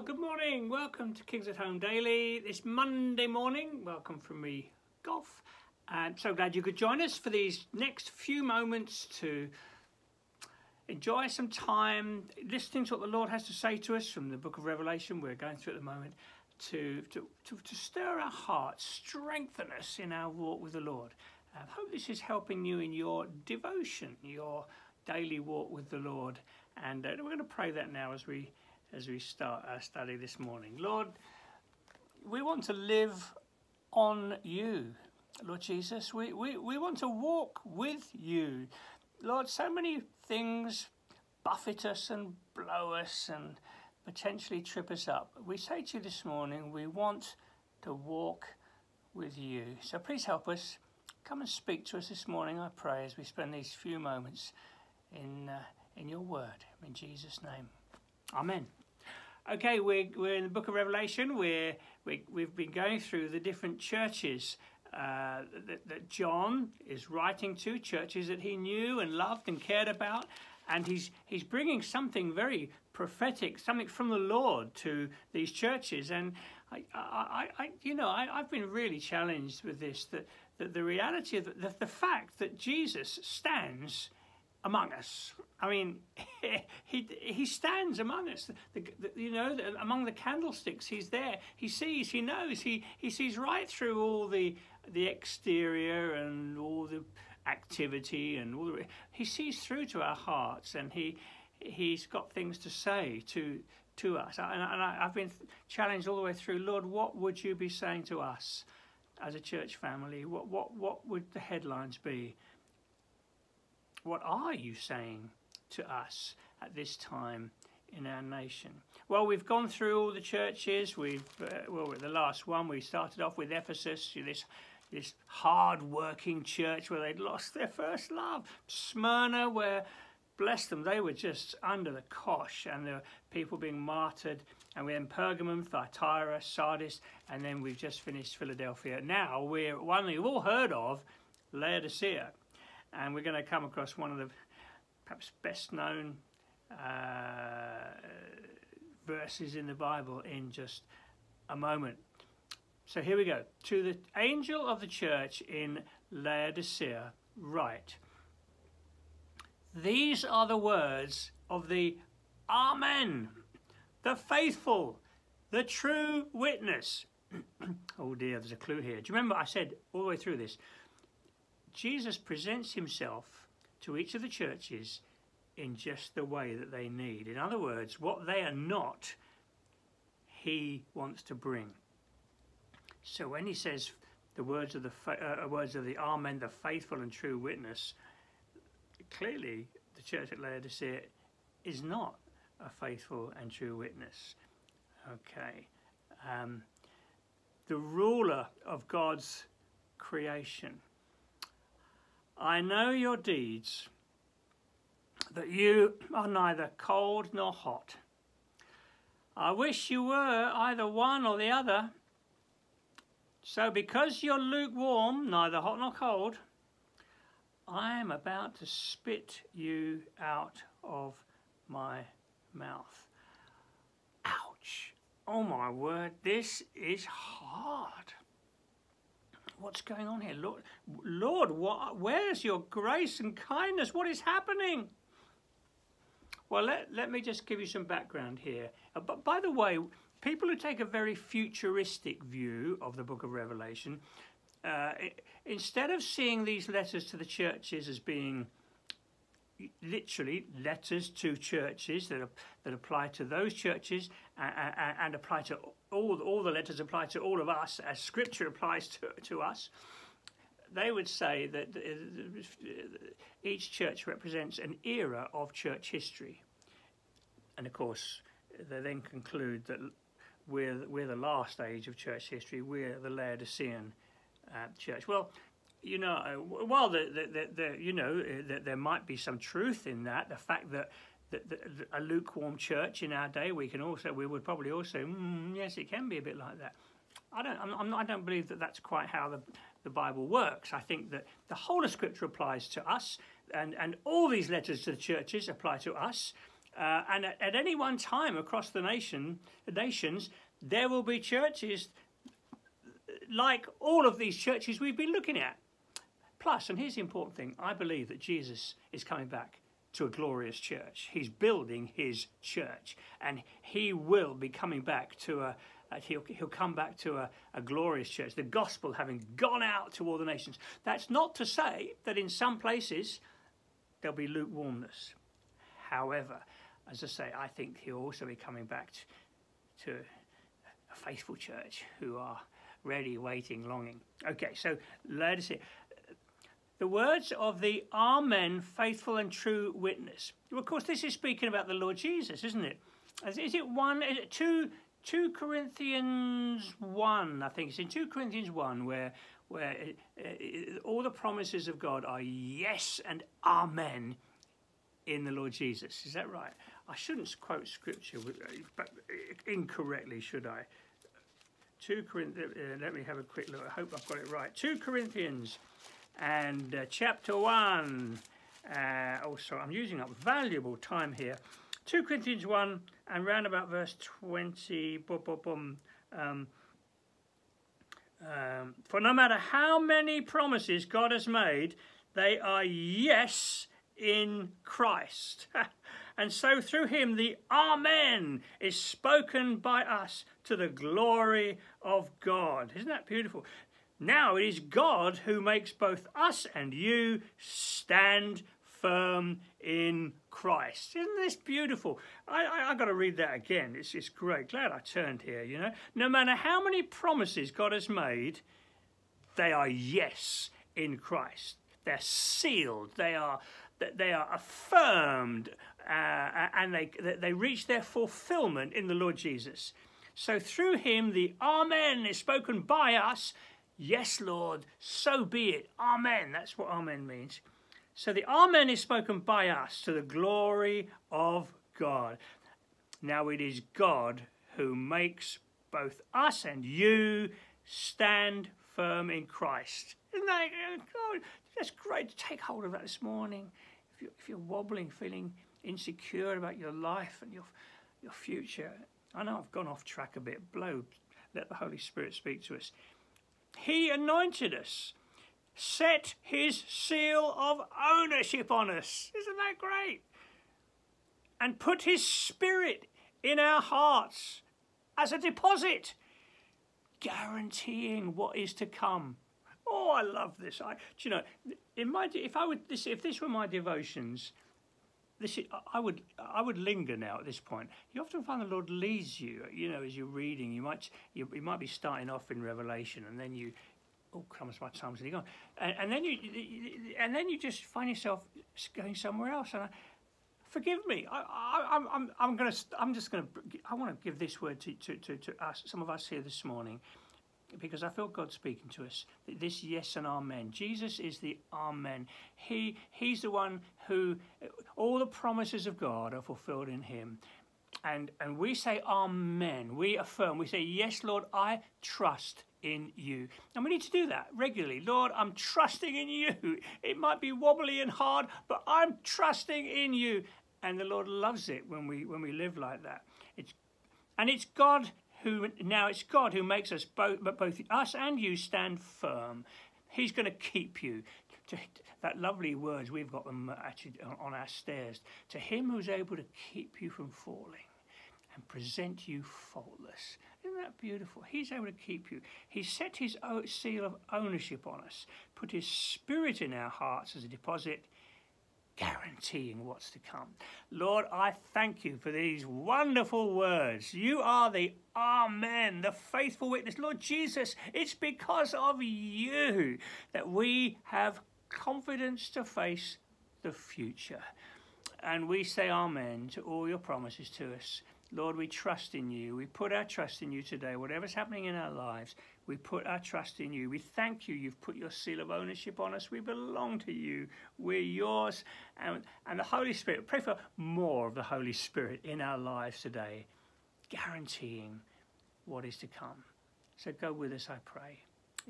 Well, good morning. Welcome to Kings at Home Daily. This Monday morning, welcome from me, Golf. And so glad you could join us for these next few moments to enjoy some time listening to what the Lord has to say to us from the book of Revelation we're going through at the moment to, to, to, to stir our hearts, strengthen us in our walk with the Lord. I hope this is helping you in your devotion, your daily walk with the Lord. And uh, we're going to pray that now as we as we start our study this morning. Lord, we want to live on you, Lord Jesus. We, we, we want to walk with you. Lord, so many things buffet us and blow us and potentially trip us up. We say to you this morning, we want to walk with you. So please help us. Come and speak to us this morning, I pray, as we spend these few moments in, uh, in your word. In Jesus' name. Amen. Okay, we're, we're in the book of Revelation. We're, we, we've been going through the different churches uh, that, that John is writing to, churches that he knew and loved and cared about. And he's, he's bringing something very prophetic, something from the Lord to these churches. And I, I, I you know, I, have been really challenged with this that, that the reality of the, the, the fact that Jesus stands among us. I mean, he, he stands among us. The, the, you know, among the candlesticks, he's there. He sees, he knows, he, he sees right through all the the exterior and all the activity and all the. He sees through to our hearts, and he he's got things to say to to us. And, and I, I've been challenged all the way through. Lord, what would you be saying to us as a church family? What what what would the headlines be? What are you saying to us at this time in our nation? Well, we've gone through all the churches. We've uh, well, the last one we started off with Ephesus, this this hard-working church where they'd lost their first love. Smyrna, where bless them, they were just under the cosh, and there were people being martyred. And we're in Pergamum, Thyatira, Sardis, and then we've just finished Philadelphia. Now we're one you've all heard of, Laodicea and we're going to come across one of the perhaps best known uh, verses in the Bible in just a moment. So here we go. To the angel of the church in Laodicea, write These are the words of the Amen, the faithful, the true witness. oh dear, there's a clue here. Do you remember I said all the way through this? Jesus presents himself to each of the churches in just the way that they need. In other words, what they are not, he wants to bring. So when he says the words of the uh, words of the Amen, the faithful and true witness, clearly the church at Laodicea is not a faithful and true witness. Okay. Um, the ruler of God's creation I know your deeds, that you are neither cold nor hot. I wish you were either one or the other. So because you're lukewarm, neither hot nor cold, I am about to spit you out of my mouth. Ouch! Oh my word, this is hard what's going on here? Lord, Lord what, where's your grace and kindness? What is happening? Well, let, let me just give you some background here. Uh, but by the way, people who take a very futuristic view of the book of Revelation, uh, instead of seeing these letters to the churches as being literally letters to churches that, that apply to those churches and, apply to all, all the letters apply to all of us as scripture applies to, to us. They would say that each church represents an era of church history. And of course, they then conclude that we're, we're the last age of church history, we're the Laodicean uh, church. Well, you know, uh, while the, the, the, you know uh, that there might be some truth in that, the fact that, that, that a lukewarm church in our day, we can also we would probably also mm, yes, it can be a bit like that. I don't I'm, I'm, I do not believe that that's quite how the the Bible works. I think that the whole of Scripture applies to us, and and all these letters to the churches apply to us. Uh, and at, at, any one time across the nation, the nations, there will be churches like all of these churches we've been looking at. Plus, and here's the important thing I believe that Jesus is coming back to a glorious church. He's building his church, and he will be coming back to a, he'll, he'll come back to a, a glorious church, the gospel having gone out to all the nations. That's not to say that in some places there'll be lukewarmness. However, as I say, I think he'll also be coming back to, to a faithful church who are ready, waiting, longing. Okay, so let us see. The words of the Amen, faithful and true witness. Of course, this is speaking about the Lord Jesus, isn't it? Is it one, is it two, 2 Corinthians 1, I think it's in 2 Corinthians 1, where, where it, it, all the promises of God are yes and amen in the Lord Jesus. Is that right? I shouldn't quote scripture but uh, incorrectly, should I? 2 Corinthians, uh, let me have a quick look. I hope I've got it right. 2 Corinthians and uh, chapter 1. Uh, oh, sorry, I'm using up valuable time here. 2 Corinthians 1 and round about verse 20. Boom, boom, boom, um, um, for no matter how many promises God has made, they are yes in Christ. and so through him the Amen is spoken by us to the glory of God. Isn't that beautiful? Now it is God who makes both us and you stand firm in Christ. Isn't this beautiful? I, I, I got to read that again. It's, it's great. Glad I turned here, you know. No matter how many promises God has made, they are yes in Christ. They're sealed. They are they are affirmed uh, and they, they reach their fulfillment in the Lord Jesus. So through him, the Amen is spoken by us. Yes, Lord, so be it. Amen. That's what Amen means. So the Amen is spoken by us to the glory of God. Now it is God who makes both us and you stand firm in Christ. Isn't that uh, God? That's great to take hold of that this morning. If you're, if you're wobbling, feeling insecure about your life and your, your future, I know I've gone off track a bit. Blow, let the Holy Spirit speak to us. He anointed us set his seal of ownership on us. Isn't that great? And put his spirit in our hearts as a deposit, guaranteeing what is to come. Oh, I love this. I, do you know, in my if I would this if this were my devotions, this is, I would I would linger now at this point. You often find the Lord leads you. You know, as you're reading, you might you, you might be starting off in Revelation, and then you oh crumbs, my time's nearly gone, and, and then you, and then you just find yourself going somewhere else. And I, forgive me, I, I'm, I'm, I'm gonna, I'm just gonna, I want to give this word to, to, to, to us, some of us here this morning, because I feel God speaking to us. This yes and amen. Jesus is the amen. He, he's the one who, all the promises of God are fulfilled in Him. And, and we say amen. We affirm. We say, yes, Lord, I trust in you. And we need to do that regularly. Lord, I'm trusting in you. It might be wobbly and hard, but I'm trusting in you. And the Lord loves it when we when we live like that. It's and it's God who now it's God who makes us both but both us and you stand firm. He's going to keep you. To, that lovely words we've got them uh, actually uh, on our stairs. To him who's able to keep you from falling and present you faultless. Isn't that beautiful? He's able to keep you. He set his seal of ownership on us, put his spirit in our hearts as a deposit, guaranteeing what's to come. Lord, I thank you for these wonderful words. You are the Amen, the faithful witness. Lord Jesus, it's because of you that we have confidence to face the future. And we say Amen to all your promises to us. Lord, we trust in you. We put our trust in you today. Whatever's happening in our lives, we put our trust in you. We thank you. You've put your seal of ownership on us. We belong to you. We're yours. And, and the Holy Spirit, pray for more of the Holy Spirit in our lives today, guaranteeing what is to come. So go with us, I pray.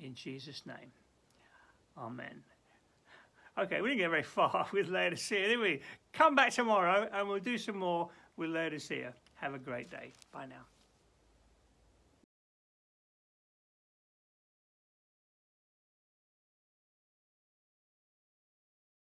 In Jesus' name. Amen. Okay, we didn't get very far with Laodicea, did we? Come back tomorrow and we'll do some more with Laodicea. Have a great day. Bye now.